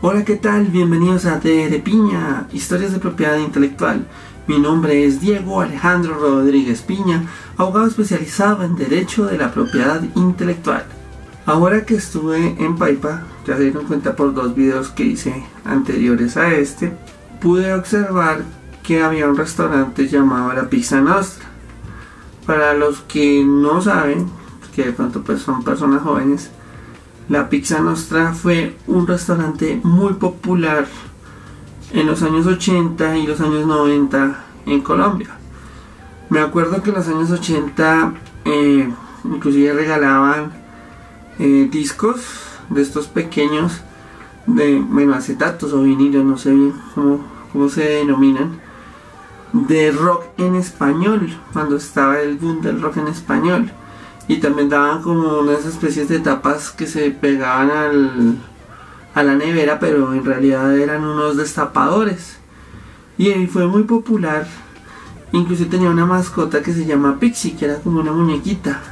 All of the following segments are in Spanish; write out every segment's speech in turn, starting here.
Hola, ¿qué tal? Bienvenidos a De, de Piña, historias de propiedad intelectual. Mi nombre es Diego Alejandro Rodríguez Piña, abogado especializado en Derecho de la Propiedad Intelectual. Ahora que estuve en Paipa, ya se dieron cuenta por dos videos que hice anteriores a este, pude observar que había un restaurante llamado La Pizza Nostra. Para los que no saben, que de pronto pues son personas jóvenes, la Pizza Nostra fue un restaurante muy popular en los años 80 y los años 90 en Colombia. Me acuerdo que en los años 80 eh, inclusive regalaban eh, discos de estos pequeños de bueno, acetatos o vinilos, no sé bien cómo, cómo se denominan, de rock en español, cuando estaba el boom del rock en español y también daban como unas especies de tapas que se pegaban al, a la nevera, pero en realidad eran unos destapadores. Y fue muy popular. Incluso tenía una mascota que se llama Pixie, que era como una muñequita.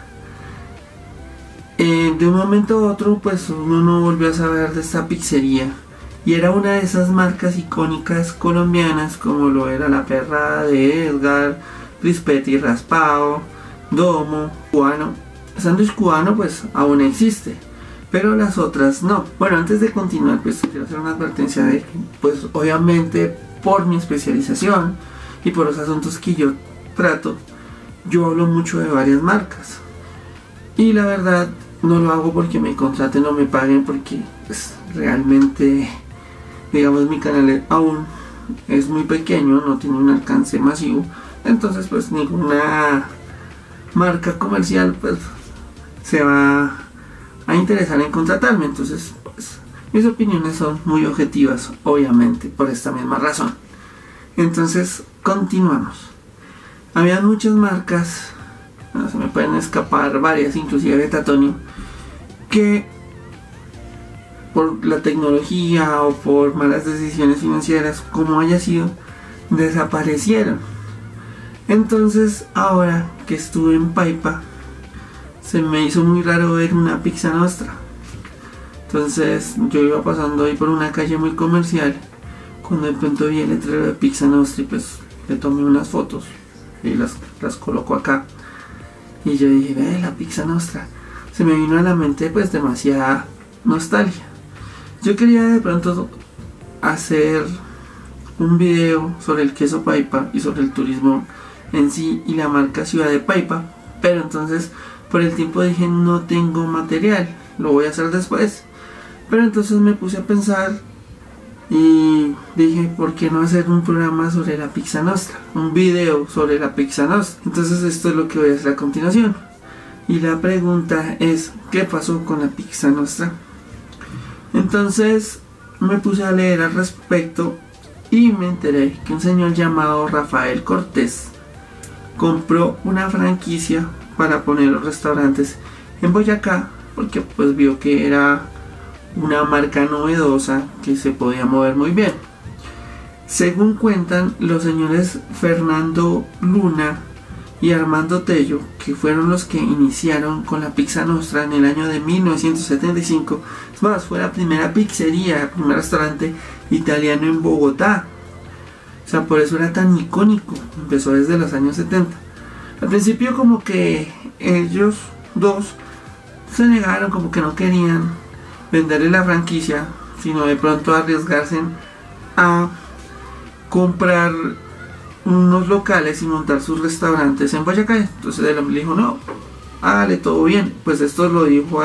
Eh, de un momento a otro, pues uno no volvió a saber de esta pizzería. Y era una de esas marcas icónicas colombianas, como lo era la perra de Edgar, Crispetti Raspado, Domo, Cubano sándwich cubano pues aún existe, pero las otras no. Bueno, antes de continuar pues quiero hacer una advertencia de que pues obviamente por mi especialización y por los asuntos que yo trato, yo hablo mucho de varias marcas. Y la verdad no lo hago porque me contraten o me paguen porque pues, realmente digamos mi canal aún es muy pequeño, no tiene un alcance masivo. Entonces pues ninguna marca comercial pues se va a interesar en contratarme. Entonces, pues, mis opiniones son muy objetivas, obviamente, por esta misma razón. Entonces, continuamos. Había muchas marcas, se me pueden escapar varias, inclusive Betatonio, que por la tecnología o por malas decisiones financieras, como haya sido, desaparecieron. Entonces, ahora que estuve en Paipa, se me hizo muy raro ver una pizza nostra. Entonces yo iba pasando ahí por una calle muy comercial cuando de pronto vi el letrero de pizza nostra y pues le tomé unas fotos y las, las coloco acá. Y yo dije, ve la pizza nostra. Se me vino a la mente pues demasiada nostalgia. Yo quería de pronto hacer un video sobre el queso Paipa y sobre el turismo en sí y la marca Ciudad de Paipa. Pero entonces por el tiempo dije no tengo material, lo voy a hacer después. Pero entonces me puse a pensar y dije, ¿por qué no hacer un programa sobre la pizza nostra? Un video sobre la pizza nostra. Entonces esto es lo que voy a hacer a continuación. Y la pregunta es, ¿qué pasó con la pizza nostra? Entonces me puse a leer al respecto y me enteré que un señor llamado Rafael Cortés compró una franquicia para poner los restaurantes en Boyacá porque pues vio que era una marca novedosa que se podía mover muy bien. Según cuentan los señores Fernando Luna y Armando Tello, que fueron los que iniciaron con la Pizza Nostra en el año de 1975, es más, fue la primera pizzería, el primer restaurante italiano en Bogotá. O sea, por eso era tan icónico, empezó desde los años 70. Al principio como que ellos dos se negaron, como que no querían venderle la franquicia, sino de pronto arriesgarse a comprar unos locales y montar sus restaurantes en Boyacá. Entonces el hombre dijo, no, hágale todo bien. Pues esto lo dijo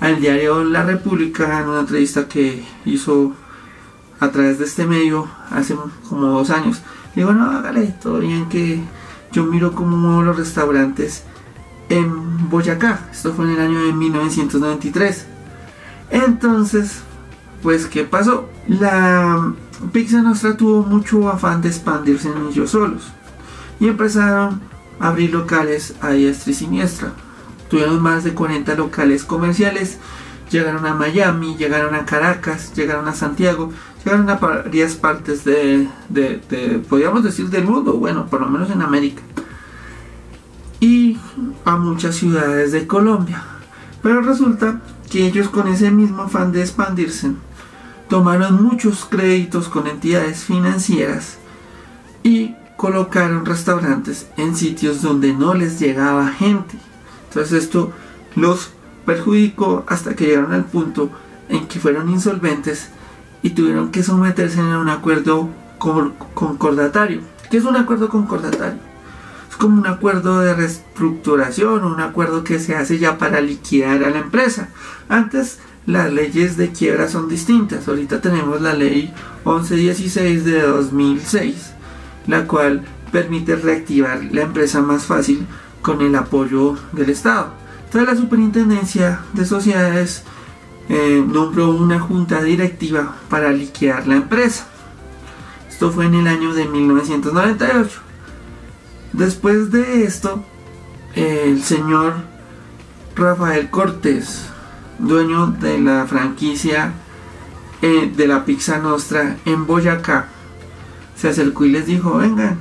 al diario La República en una entrevista que hizo a través de este medio hace como dos años. Dijo, no, hágale todo bien que yo miro cómo muevo los restaurantes en Boyacá. Esto fue en el año de 1993. Entonces, pues, ¿qué pasó? La Pizza Nostra tuvo mucho afán de expandirse en ellos solos. Y empezaron a abrir locales a diestra y siniestra. Tuvieron más de 40 locales comerciales. Llegaron a Miami, llegaron a Caracas, llegaron a Santiago llegaron a varias partes de, podríamos decir, del mundo, bueno, por lo menos en América. Y a muchas ciudades de Colombia. Pero resulta que ellos con ese mismo afán de expandirse, tomaron muchos créditos con entidades financieras y colocaron restaurantes en sitios donde no les llegaba gente. Entonces esto los perjudicó hasta que llegaron al punto en que fueron insolventes y tuvieron que someterse a un acuerdo concordatario. ¿Qué es un acuerdo concordatario? Es como un acuerdo de reestructuración, un acuerdo que se hace ya para liquidar a la empresa. Antes las leyes de quiebra son distintas. Ahorita tenemos la ley 1116 de 2006, la cual permite reactivar la empresa más fácil con el apoyo del Estado. Entonces la Superintendencia de Sociedades eh, nombró una junta directiva para liquidar la empresa. Esto fue en el año de 1998. Después de esto, el señor Rafael Cortés, dueño de la franquicia eh, de la Pizza Nostra en Boyacá, se acercó y les dijo, vengan,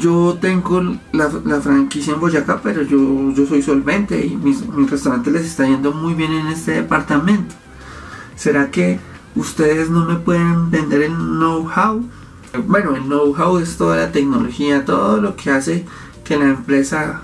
yo tengo la, franquicia en Boyacá, pero yo, yo soy solvente y mis, restaurante les está yendo muy bien en este departamento. ¿Será que ustedes no me pueden vender el know-how? Bueno, el know-how es toda la tecnología, todo lo que hace que la empresa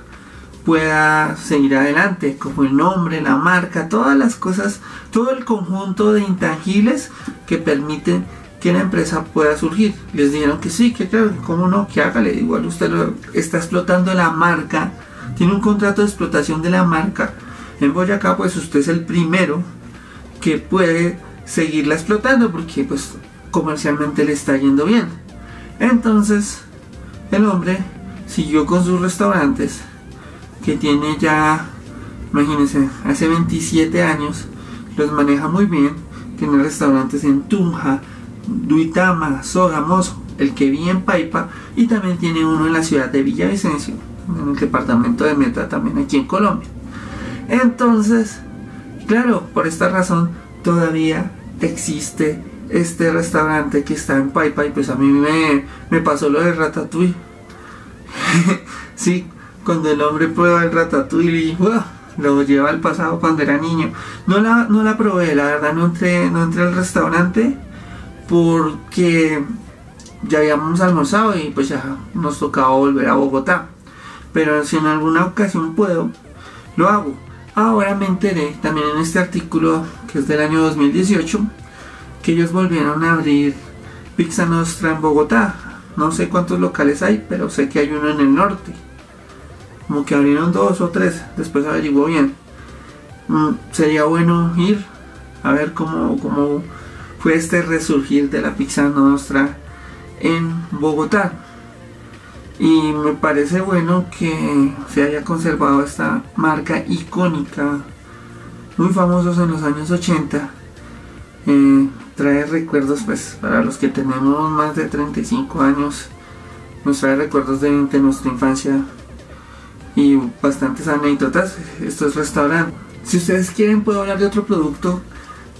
pueda seguir adelante, como el nombre, la marca, todas las cosas, todo el conjunto de intangibles que permiten que la empresa pueda surgir. Les dijeron que sí, que claro, cómo no, que hágale. Igual usted está explotando la marca, tiene un contrato de explotación de la marca. En Boyacá, pues usted es el primero que puede seguirla explotando porque pues comercialmente le está yendo bien. Entonces, el hombre siguió con sus restaurantes que tiene ya, imagínense, hace 27 años, los maneja muy bien. Tiene restaurantes en Tunja, Duitama, Sogamoso, el que vi en Paipa y también tiene uno en la ciudad de Villavicencio, en el departamento de Meta también aquí en Colombia. Entonces, claro, por esta razón todavía existe este restaurante que está en Paipa y pues a mí me, me pasó lo de Ratatouille. sí, cuando el hombre prueba el Ratatouille y lo lleva al pasado cuando era niño. No la, no la probé, la verdad no entré, no entré al restaurante porque ya habíamos almorzado y pues ya nos tocaba volver a Bogotá. Pero si en alguna ocasión puedo, lo hago. Ahora me enteré también en este artículo que es del año 2018 que ellos volvieron a abrir Pizza Nostra en Bogotá. No sé cuántos locales hay, pero sé que hay uno en el norte. Como que abrieron dos o tres, después averiguo bien. Mm, sería bueno ir a ver cómo, cómo fue este resurgir de la pizza nostra en Bogotá. Y me parece bueno que se haya conservado esta marca icónica, muy famosos en los años 80. Eh, trae recuerdos, pues, para los que tenemos más de 35 años, nos trae recuerdos de, de nuestra infancia y bastantes anécdotas. Esto es restaurante. Si ustedes quieren, puedo hablar de otro producto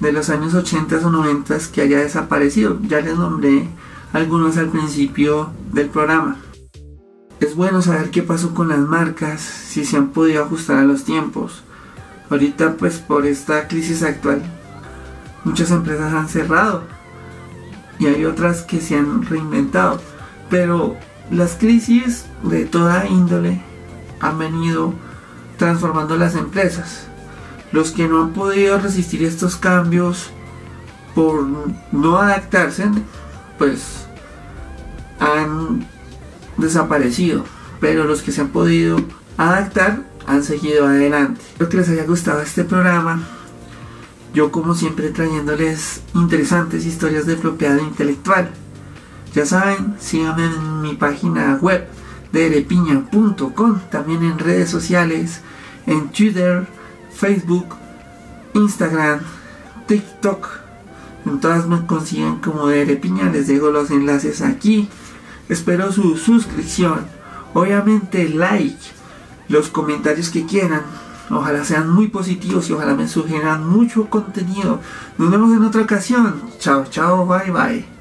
de los años 80 o 90 que haya desaparecido. Ya les nombré algunos al principio del programa. Es bueno saber qué pasó con las marcas, si se han podido ajustar a los tiempos. Ahorita pues por esta crisis actual muchas empresas han cerrado y hay otras que se han reinventado. Pero las crisis de toda índole han venido transformando las empresas. Los que no han podido resistir estos cambios por no adaptarse, pues han desaparecido. Pero los que se han podido adaptar han seguido adelante. Espero que les haya gustado este programa. Yo como siempre trayéndoles interesantes historias de propiedad intelectual. Ya saben, síganme en mi página web de erepiña.com, también en redes sociales, en Twitter, Facebook, Instagram, TikTok. En todas me consiguen como de Piña. Les dejo los enlaces aquí. Espero su suscripción. Obviamente like. Los comentarios que quieran. Ojalá sean muy positivos y ojalá me sugieran mucho contenido. Nos vemos en otra ocasión. Chao, chao, bye, bye.